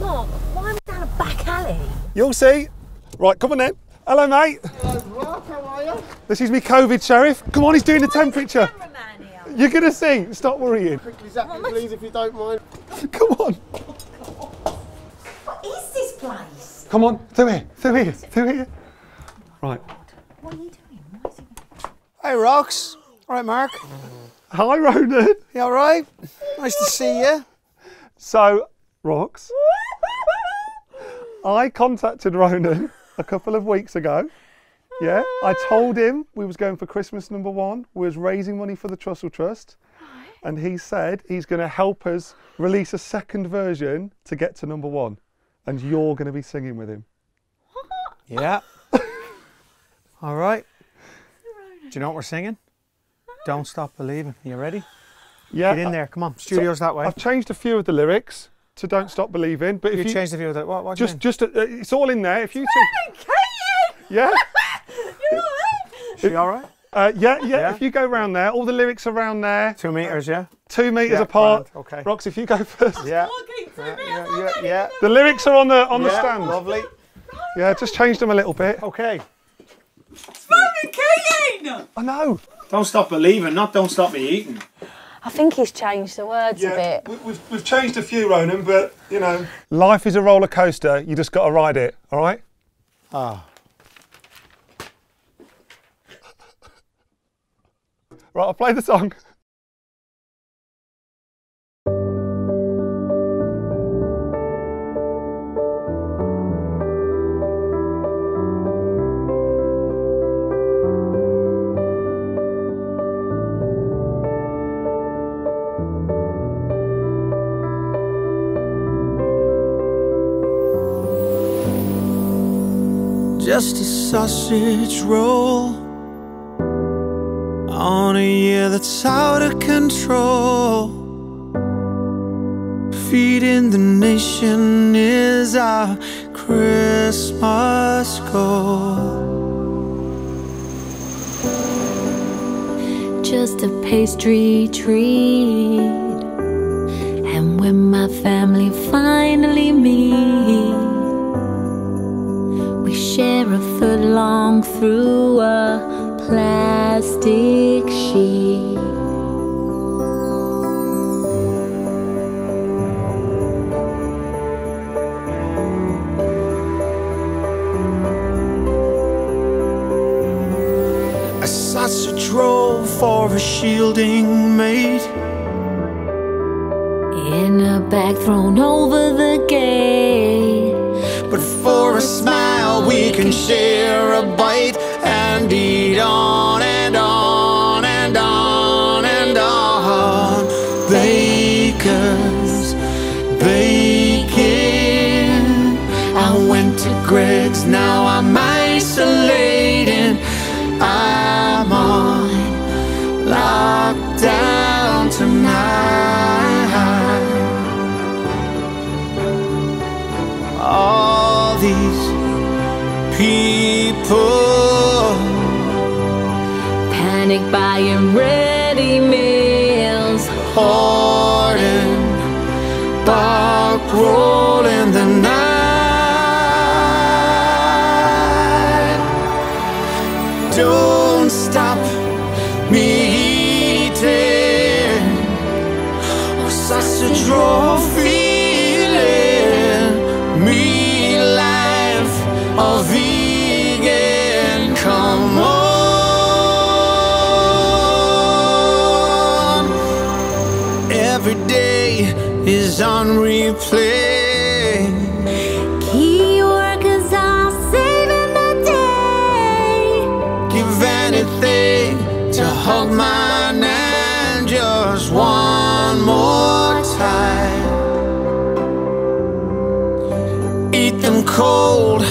Mark, why am I down a back alley? You'll see. Right, come on then. Hello, mate. Hello, Mark. how are you? This is me COVID sheriff. Come on, he's doing the temperature. Cameraman here. You're gonna see. Stop worrying. Quickly zap me, please, if you don't mind. Come on. What is this place? Come on. Through here. Through here. Through here. Right. What are you doing? Why is it... Hey, Rox. All right, Mark. Hi, Ronan. You all right? Nice to see you. So, Rox, I contacted Ronan a couple of weeks ago. Yeah, I told him we was going for Christmas number one. We was raising money for the Trussell Trust, and he said he's going to help us release a second version to get to number one, and you're going to be singing with him. Yeah. All right. Do you know what we're singing? Don't stop believing. You ready? Yeah, Get in there. Come on. Studio's that way. I've changed a few of the lyrics to "Don't Stop Believing," but if you, change the view of that. What? what do you just just uh, it's all in there. If you two, Katie! yeah. You're all right? She all right? Uh, yeah, yeah, Yeah? If you go round there, all the lyrics are around there, Two meters, yeah. two meters Yeah, apart. grand, okay. Rox, if you go first. Yeah. Walking through Yeah, me, yeah, yeah, yeah. The lyrics are on the on the stand. Lovely. Yeah, just changed them a little bit. Okay. Fucking Katie! I know. Don't stop believing, not don't stop me eating. I think he's changed the words a bit. we, we've we've changed a few, Ronan, but you know, life is a roller coaster. You just got to ride it. All right. Ah. Right, I'll play the song. Just a sausage roll on a year that's out of control. Feeding the nation is our Christmas goal. just a pastry treat. And when my family finally meet, we share a foot long through a plastic sheet. A sausage roll for a shielding mate. In a bag thrown over the gate. But for a smile, we can share a bite and eat on and on and on and on. Bakers, baking. Panic buying ready meals. hoarding, bark rolling every day is on replay. Key workers are saving the day. give anything to hug my hand just one more time. Eat them cold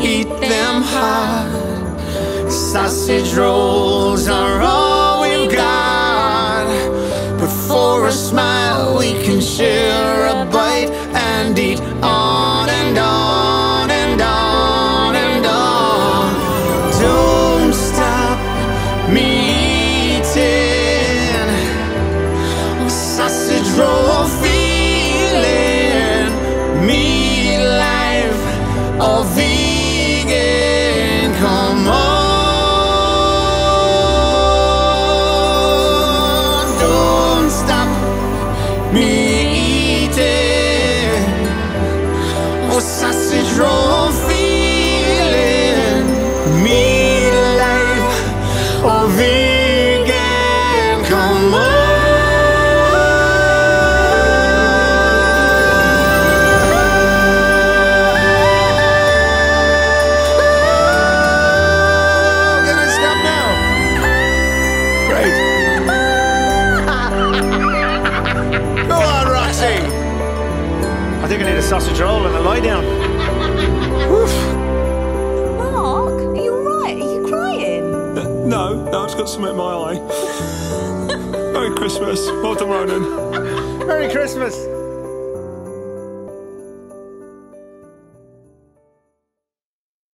eat them hot sausage rolls are all night, on and on and on and on. Don't stop me eating a sausage roll, feeling me life. Of I think I need a sausage roll and a lie down. Mark, are you alright? Are you crying? Uh, no, no, I've got something in my eye. Merry Christmas. Well done, Ronan. Merry Christmas.